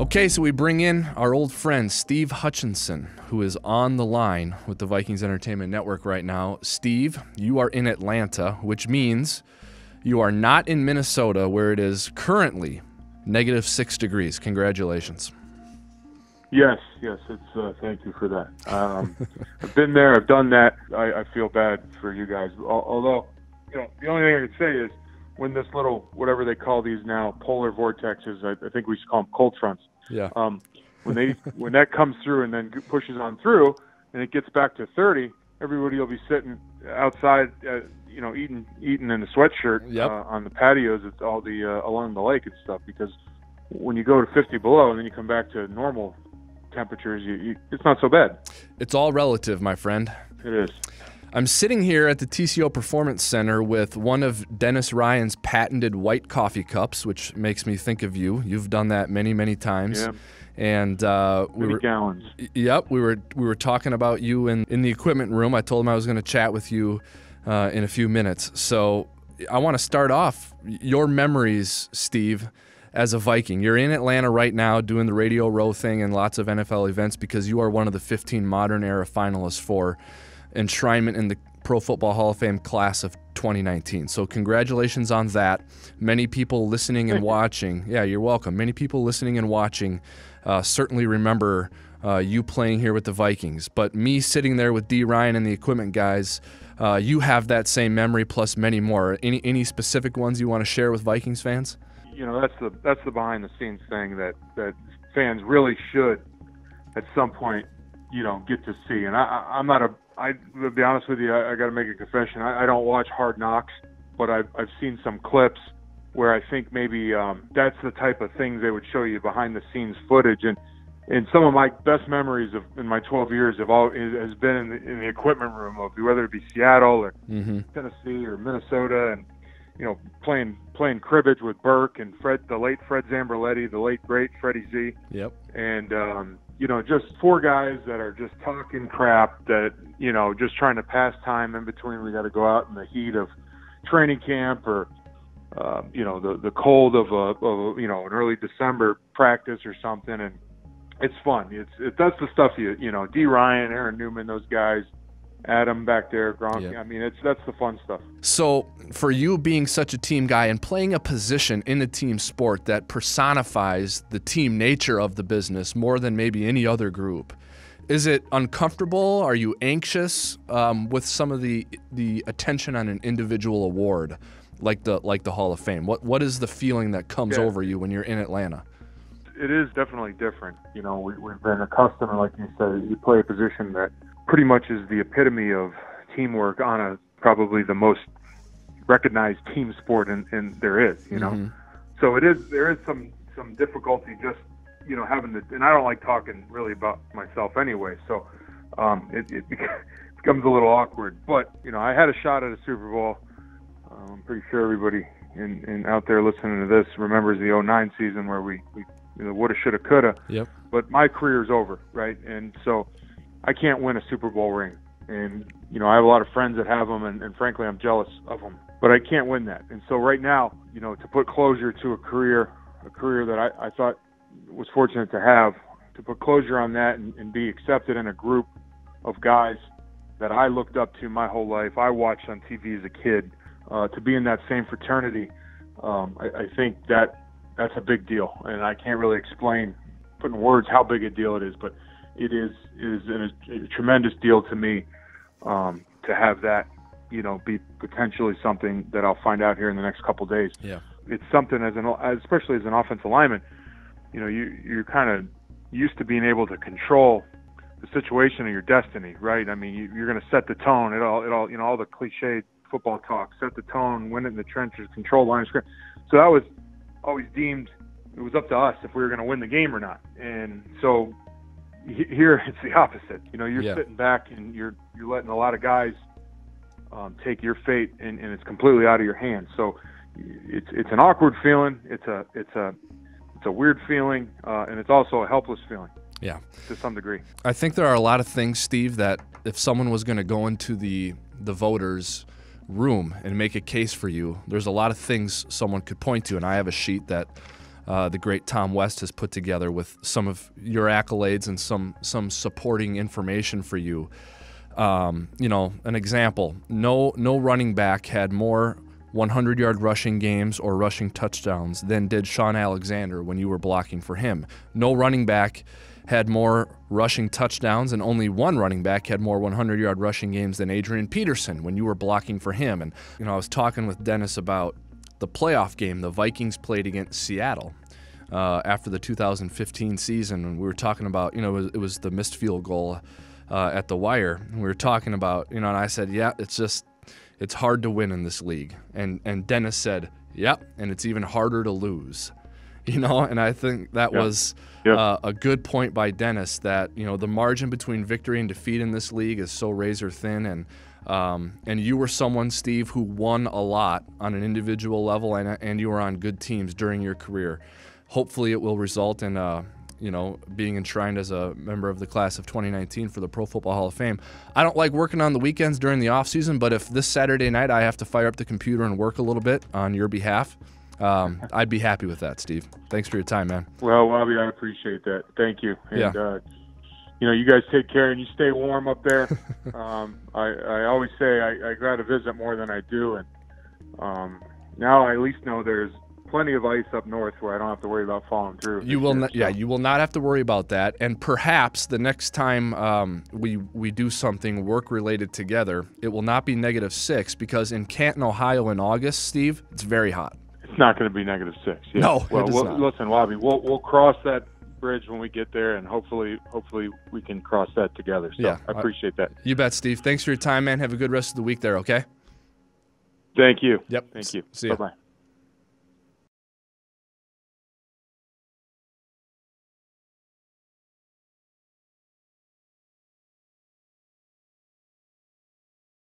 Okay, so we bring in our old friend Steve Hutchinson, who is on the line with the Vikings Entertainment Network right now. Steve, you are in Atlanta, which means you are not in Minnesota, where it is currently negative six degrees. Congratulations. Yes, yes, it's uh, thank you for that. Um, I've been there, I've done that. I, I feel bad for you guys. Although, you know, the only thing I could say is when this little whatever they call these now polar vortexes, I, I think we should call them cold fronts. Yeah. Um, when they when that comes through and then pushes on through, and it gets back to 30, everybody will be sitting outside, uh, you know, eating eating in a sweatshirt Yep. uh, on the patios at all the uh, along the lake and stuff. Because when you go to 50 below and then you come back to normal temperatures, you, you it's not so bad. It's all relative, my friend. It is. I'm sitting here at the TCO Performance Center with one of Dennis Ryan's patented white coffee cups, which makes me think of you. You've done that many, many times. Yeah. And uh, we were, gallons. Yep, we were we were talking about you in, in the equipment room. I told him I was going to chat with you uh, in a few minutes. So I want to start off your memories, Steve, as a Viking. You're in Atlanta right now doing the Radio Row thing and lots of NFL events because you are one of the 15 modern era finalists for enshrinement in the Pro Football Hall of Fame class of 2019. So congratulations on that. Many people listening and watching, yeah, you're welcome. Many people listening and watching uh, certainly remember uh, you playing here with the Vikings. But me sitting there with D. Ryan and the equipment guys, uh, you have that same memory plus many more. Any any specific ones you want to share with Vikings fans? you know that's the that's the behind the scenes thing that that fans really should at some point you know get to see and i I- i'm not a i to be honest with you i, I got to make a confession. I, I don't watch hard knocks but i've i've seen some clips where i think maybe um that's the type of things they would show you behind the scenes footage. And and some of my best memories of in my 12 years have all has been in the, in the equipment room of whether it be Seattle or Mm-hmm. Tennessee or Minnesota, and you know playing playing cribbage with Burke and Fred, the late Fred Zamberletti, the late great Freddie Z, Yep. and um, you know just four guys that are just talking crap that you know just trying to pass time in between. We got to go out in the heat of training camp or. Uh, you know the the cold of a, of a you know an early December practice or something, and it's fun. It's it, that's the stuff you you know D Ryan, Aaron Newman, those guys, Adam back there, Gronk. Yeah. I mean, it's that's the fun stuff. So, for you being such a team guy and playing a position in a team sport that personifies the team nature of the business more than maybe any other group, is it uncomfortable? Are you anxious um, with some of the the attention on an individual award, like the like the Hall of Fame? What what is the feeling that comes Yeah. over you when you're in Atlanta? it is definitely different. You know, we, we've been accustomed, like you said, you play a position that pretty much is the epitome of teamwork on a probably the most recognized team sport in, in there is. You know, Mhm. so it is there is some some difficulty just you know having to, and I don't like talking really about myself anyway. So um, it, it becomes a little awkward. But you know, I had a shot at a Super Bowl. Um, I'm pretty sure everybody in, in out there listening to this remembers the 09 season where we, we you know, woulda, shoulda, coulda. Yep. But my career's over, right? And so I can't win a Super Bowl ring. And you know, I have a lot of friends that have them, and, and frankly, I'm jealous of them. But I can't win that. And so right now, you know, to put closure to a career, a career that I, I thought was fortunate to have, to put closure on that and, and be accepted in a group of guys that I looked up to my whole life. I watched on TV as a kid. Uh, to be in that same fraternity, um, I, I think that that's a big deal, and I can't really explain, put in words how big a deal it is, but it is is a, a tremendous deal to me um, to have that, you know, be potentially something that I'll find out here in the next couple days. Yeah. It's something as an especially as an offensive lineman, you know, you you're kind of used to being able to control the situation of your destiny, right? I mean, you, you're going to set the tone. It all, it all, you know, all the cliched football talk, set the tone, win it in the trenches, control line of scrimmage. So that was always deemed it was up to us if we were going to win the game or not. And so here it's the opposite. You know, you're Yeah. sitting back and you're you're letting a lot of guys um, take your fate, and, and it's completely out of your hands. So it's it's an awkward feeling. It's a it's a it's a weird feeling, uh, and it's also a helpless feeling Yeah. to some degree. I think there are a lot of things, Steve, that if someone was going to go into the the voters' room and make a case for you, there's a lot of things someone could point to, and I have a sheet that uh, the great Tom West has put together with some of your accolades and some some supporting information for you. Um, you know, an example: no no running back had more 100 yard rushing games or rushing touchdowns than did Shaun Alexander when you were blocking for him. No running back had more rushing touchdowns, and only one running back had more 100 yard rushing games than Adrian Peterson when you were blocking for him. And, you know, I was talking with Dennis about the playoff game the Vikings played against Seattle. Uh, after the 2015 season, and we were talking about, you know, it was, it was the missed field goal uh, at the wire. And we were talking about, you know, and I said, yeah, it's just, it's hard to win in this league. And and Dennis said, yep, and it's even harder to lose. You know, and I think that was. Uh, a good point by Dennis that you know the margin between victory and defeat in this league is so razor thin, and um, and you were someone, Steve, who won a lot on an individual level, and and you were on good teams during your career. Hopefully, it will result in uh, you know, being enshrined as a member of the class of 2019 for the Pro Football Hall of Fame. I don't like working on the weekends during the off season, but if this Saturday night I have to fire up the computer and work a little bit on your behalf, um, I'd be happy with that, Steve. Thanks for your time, man. Well, Wobby, I appreciate that. Thank you. And, yeah. Uh, you know, you guys take care and you stay warm up there. um, I, I always say I, I got to visit more than I do, and um, now I at least know there's plenty of ice up north where I don't have to worry about falling through. You will, not, so. yeah, you will not have to worry about that. And perhaps the next time um, we we do something work related together, it will not be negative six because in Canton, Ohio, in August, Steve, it's very hot. It's not going to be negative six. Yeah. No, well, we'll listen, Wobby, we'll we'll cross that bridge when we get there, and hopefully, hopefully we can cross that together. So yeah, I appreciate that. You bet, Steve. Thanks for your time, man. Have a good rest of the week there. Okay. Thank you. Yep. Thank you. See you. Bye bye.